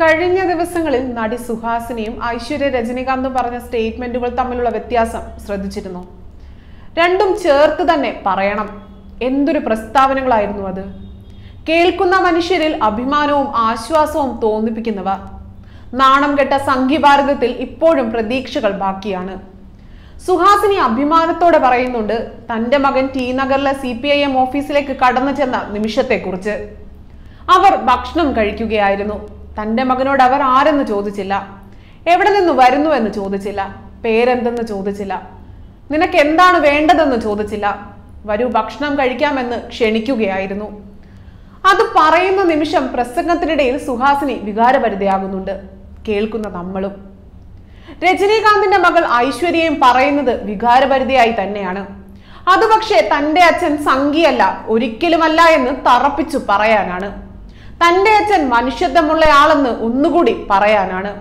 കഴിഞ്ഞ ദിവസങ്ങളിൽ നടി സുഹാസിനിയും ഐശ്വര്യ രജനീകാന്തും പറഞ്ഞ സ്റ്റേറ്റ്മെന്റുകൾ തമ്മിലുള്ള വ്യത്യാസം ശ്രദ്ധിച്ചിരുന്നു. രണ്ടും ചേർത്ത് തന്നെ പറയണം. എന്തൊരു പ്രസ്താവനകളായിരുന്നു അത്. കേൾക്കുന്ന മനുഷ്യരിൽ അഭിമാനവും ആശ്വാസവും തോന്നിപ്പിക്കുന്നവ. നാണം കെട്ട സംഘീഭാരതത്തിൽ ഇപ്പോഴും പ്രതീക്ഷകൾ ബാക്കിയാണ്. സുഹാസിനി അഭിമാനത്തോടെ പറയുന്നുണ്ട് തന്റെ മകൻ ടി നഗറിലെ സി പി ഐ എം ഓഫീസിലേക്ക് കടന്നു ചെന്ന നിമിഷത്തെക്കുറിച്ച്. അവർ ഭക്ഷണം കഴിക്കുകയായിരുന്നു. തന്റെ മകനോട് അവർ ആരെന്ന് ചോദിച്ചില്ല? എവിടെ നിന്ന് വരുന്നു എന്ന് ചോദിച്ചില്ല? പേരെന്തെന്ന് ചോദിച്ചില്ല? നിനക്ക് എന്താണ് വേണ്ടതെന്ന് ചോദിച്ചില്ല? വരൂ ഭക്ഷണം കഴിക്കാമെന്ന് ക്ഷണിക്കുകയായിരുന്നു. അത് പറയുന്ന നിമിഷം പ്രസംഗത്തിനിടയിൽ സുഹാസിനി വികാരപരിതയാകുന്നുണ്ട്. കേൾക്കുന്ന നമ്മളും. രജനീകാന്തിന്റെ മകൾ ഐശ്വര്യയും പറയുന്നത് വികാരപരിതയായി തന്നെയാണ്. അത് പക്ഷേ തന്റെ അച്ഛൻ സംഖ്യയല്ല ഒരിക്കലുമല്ല എന്ന് തറപ്പിച്ചു പറയാനാണ്. തന്റെ അച്ഛൻ മനുഷ്യത്വമുള്ളയാളെന്ന് ഒന്നുകൂടി പറയാനാണ്.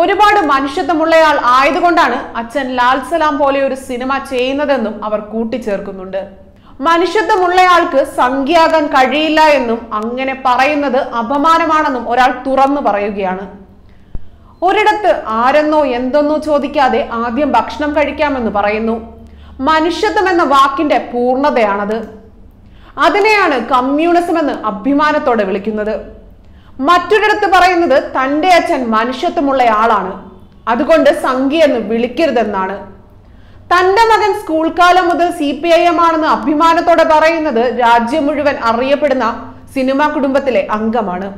ഒരുപാട് മനുഷ്യത്വമുള്ളയാൾ ആയതുകൊണ്ടാണ് അച്ഛൻ ലാൽ സലാം പോലെ ഒരു സിനിമ ചെയ്യുന്നതെന്നും അവർ കൂട്ടിച്ചേർക്കുന്നുണ്ട്. മനുഷ്യത്വമുള്ളയാൾക്ക് സംഖ്യയാകാൻ കഴിയില്ല എന്നും അങ്ങനെ പറയുന്നത് അപമാനമാണെന്നും ഒരാൾ തുറന്നു പറയുകയാണ്. ഒരിടത്ത് ആരെന്നോ എന്തെന്നോ ചോദിക്കാതെ ആദ്യം ഭക്ഷണം കഴിക്കാമെന്ന് പറയുന്നു. മനുഷ്യത്വം എന്ന വാക്കിന്റെ പൂർണതയാണത്. അതിനെയാണ് കമ്മ്യൂണിസം എന്ന് അഭിമാനത്തോടെ വിളിക്കുന്നത്. മറ്റൊരിടത്ത് പറയുന്നത് തന്റെ അച്ഛൻ മനുഷ്യത്വമുള്ള ആളാണ് അതുകൊണ്ട് സംഖ്യ എന്ന് വിളിക്കരുതെന്നാണ്. തന്റെ മകൻ സ്കൂൾ കാലം മുതൽ സി പി ഐ എം ആണെന്ന് അഭിമാനത്തോടെ പറയുന്നത് രാജ്യം മുഴുവൻ അറിയപ്പെടുന്ന സിനിമാ കുടുംബത്തിലെ അംഗമാണ്.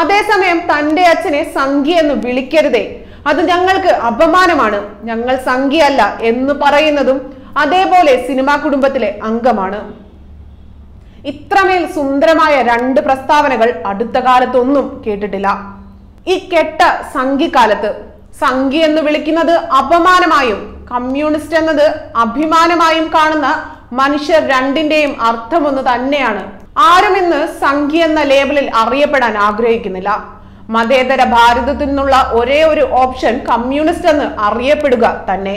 അതേസമയം തന്റെ അച്ഛനെ സംഖ്യ എന്ന് വിളിക്കരുതേ. അത് ഞങ്ങൾക്ക് അപമാനമാണ്. ഞങ്ങൾ സംഖ്യയല്ല എന്ന് പറയുന്നതും അതേപോലെ സിനിമാ കുടുംബത്തിലെ അംഗമാണ്. ഇത്രമേൽ സുന്ദരമായ രണ്ട് പ്രസ്താവനകൾ അടുത്ത കാലത്തൊന്നും കേട്ടിട്ടില്ല. ഈ കെട്ട സംഘിക്കാലത്ത് സംഘി എന്ന് വിളിക്കുന്നത് അപമാനമായും കമ്മ്യൂണിസ്റ്റ് എന്നത് അഭിമാനമായും കാണുന്ന മനുഷ്യർ രണ്ടിന്റെയും അർത്ഥമൊന്ന് തന്നെയാണ്. ആരും ഇന്ന് സംഘി എന്ന ലേബലിൽ അറിയപ്പെടാൻ ആഗ്രഹിക്കുന്നില്ല. മതേതര ഭാരതത്തിൽ നിന്നുള്ള ഒരേ ഒരു ഓപ്ഷൻ കമ്മ്യൂണിസ്റ്റ് എന്ന് അറിയപ്പെടുക തന്നെ.